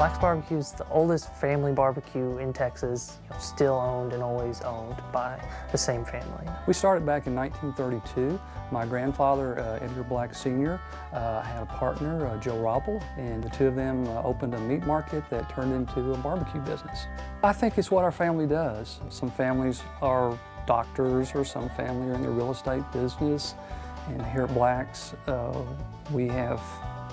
Barbecue is the oldest family barbecue in Texas, still owned and always owned by the same family. We started back in 1932. My grandfather, uh, Edgar Black Sr., uh, had a partner, uh, Joe Roppel, and the two of them uh, opened a meat market that turned into a barbecue business. I think it's what our family does. Some families are doctors or some family are in the real estate business. And here at Black's, uh, we have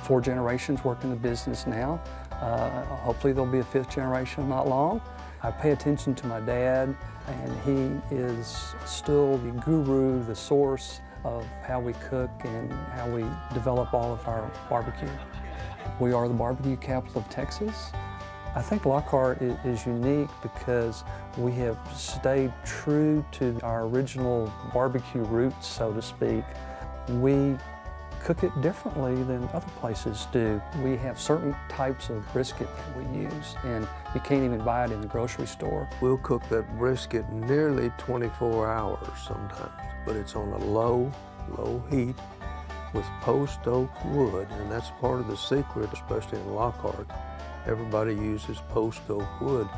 four generations working the business now. Uh, hopefully there'll be a fifth generation not long. I pay attention to my dad and he is still the guru, the source of how we cook and how we develop all of our barbecue. We are the barbecue capital of Texas. I think Lockhart is unique because we have stayed true to our original barbecue roots, so to speak. We cook it differently than other places do. We have certain types of brisket that we use, and you can't even buy it in the grocery store. We'll cook that brisket nearly 24 hours sometimes, but it's on a low, low heat with post oak wood, and that's part of the secret, especially in Lockhart. Everybody uses post oak wood.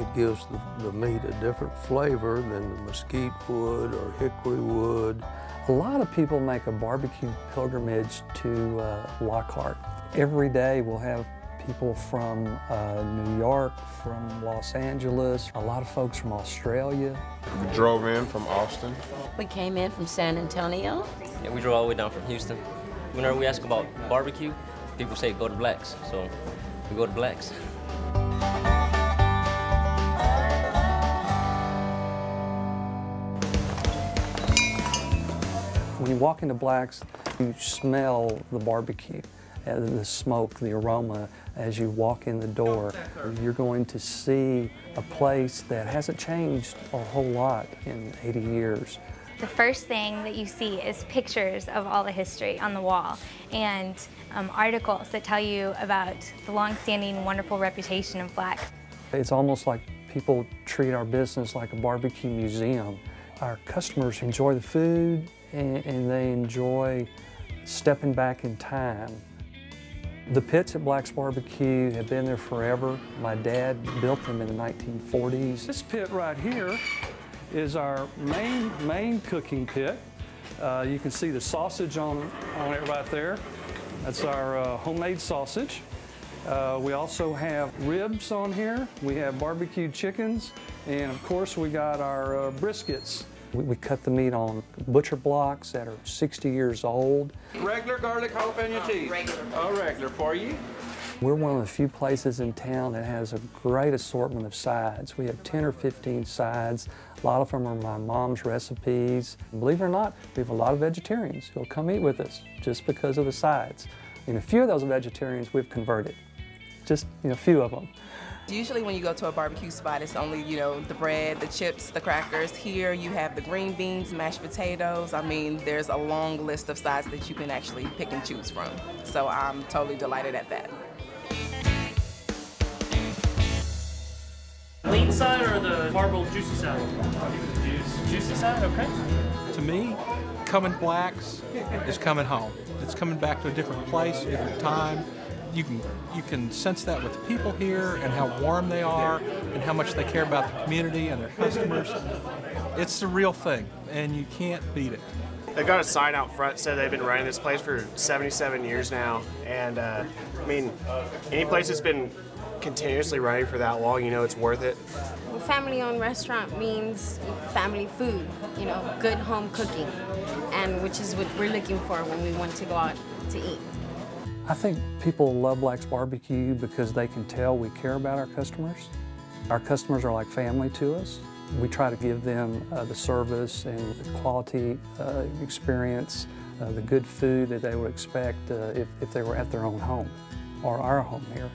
It gives the, the meat a different flavor than the mesquite wood or hickory wood. A lot of people make a barbecue pilgrimage to uh, Lockhart. Every day we'll have people from uh, New York, from Los Angeles, a lot of folks from Australia. We drove in from Austin. We came in from San Antonio. Yeah, we drove all the way down from Houston. Whenever we ask about barbecue, people say go to Black's, so we go to Black's. Walk into Black's, you smell the barbecue, uh, the smoke, the aroma as you walk in the door. You're going to see a place that hasn't changed a whole lot in 80 years. The first thing that you see is pictures of all the history on the wall and um, articles that tell you about the long-standing wonderful reputation of Black. It's almost like people treat our business like a barbecue museum. Our customers enjoy the food, and, and they enjoy stepping back in time. The pits at Black's Barbecue have been there forever. My dad built them in the 1940s. This pit right here is our main, main cooking pit. Uh, you can see the sausage on, on it right there. That's our uh, homemade sausage. Uh, we also have ribs on here. We have barbecued chickens. And of course, we got our uh, briskets. We, we, cut the meat on butcher blocks that are 60 years old. Regular garlic jalapeno oh, cheese? Regular. Oh, regular for you. We're one of the few places in town that has a great assortment of sides. We have 10 or 15 sides. A lot of them are my mom's recipes. And believe it or not, we have a lot of vegetarians who'll come eat with us just because of the sides. And a few of those vegetarians we've converted, just you know, a few of them. Usually when you go to a barbecue spot, it's only, you know, the bread, the chips, the crackers. Here you have the green beans, mashed potatoes. I mean, there's a long list of sides that you can actually pick and choose from. So I'm totally delighted at that. Lean side or the marbled juicy side? Juice, juicy side, okay. To me, coming Black's is coming home. It's coming back to a different place, different time you can you can sense that with the people here and how warm they are and how much they care about the community and their customers. It's the real thing, and you can't beat it. They've got a sign out front said they've been running this place for 77 years now, and uh, I mean, any place that's been continuously running for that long, you know it's worth it. A Family-owned restaurant means family food, you know, good home cooking, and which is what we're looking for when we want to go out to eat. I think people love Black's Barbecue because they can tell we care about our customers. Our customers are like family to us. We try to give them uh, the service and the quality uh, experience, uh, the good food that they would expect uh, if, if they were at their own home or our home here.